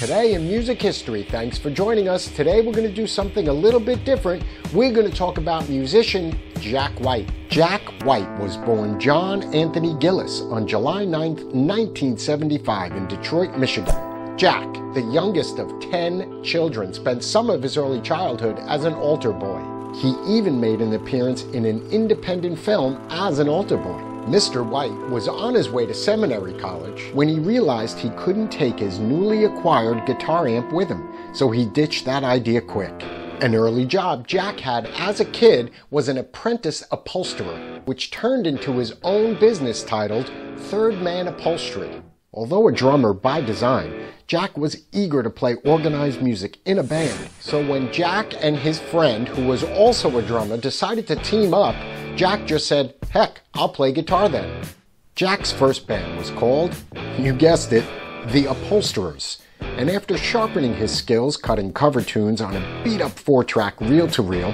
Today in music history, thanks for joining us. Today we're going to do something a little bit different. We're going to talk about musician Jack White. Jack White was born John Anthony Gillis on July 9, 1975 in Detroit, Michigan. Jack, the youngest of 10 children, spent some of his early childhood as an altar boy. He even made an appearance in an independent film as an altar boy. Mr. White was on his way to seminary college when he realized he couldn't take his newly acquired guitar amp with him, so he ditched that idea quick. An early job Jack had as a kid was an apprentice upholsterer, which turned into his own business titled Third Man Upholstery. Although a drummer by design, Jack was eager to play organized music in a band. So when Jack and his friend, who was also a drummer, decided to team up, Jack just said, heck, I'll play guitar then. Jack's first band was called, you guessed it, The Upholsterers. And after sharpening his skills cutting cover tunes on a beat up four track reel to reel,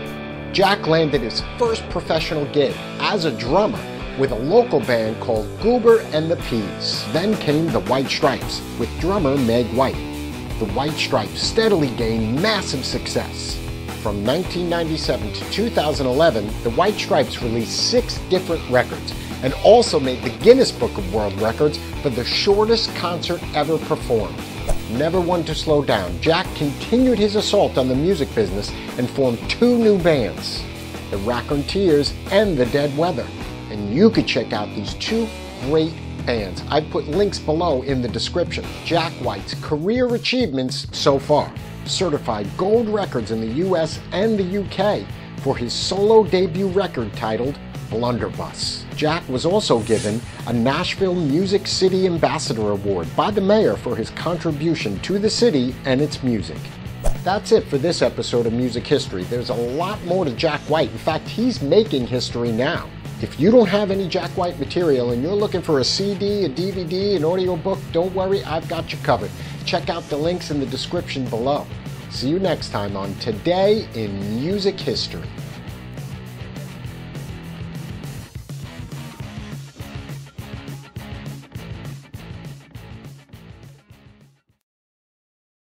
Jack landed his first professional gig as a drummer with a local band called Goober and the Peas. Then came the White Stripes with drummer Meg White. The White Stripes steadily gained massive success. From 1997 to 2011, the White Stripes released six different records and also made the Guinness Book of World Records for the shortest concert ever performed. Never one to slow down, Jack continued his assault on the music business and formed two new bands, the Raconteurs and the Dead Weather and you could check out these two great bands. I've put links below in the description. Jack White's career achievements so far certified gold records in the US and the UK for his solo debut record titled Blunderbuss. Jack was also given a Nashville Music City Ambassador Award by the mayor for his contribution to the city and its music. That's it for this episode of Music History. There's a lot more to Jack White. In fact, he's making history now. If you don't have any Jack White material and you're looking for a CD, a DVD, an audiobook, don't worry, I've got you covered. Check out the links in the description below. See you next time on Today in Music History.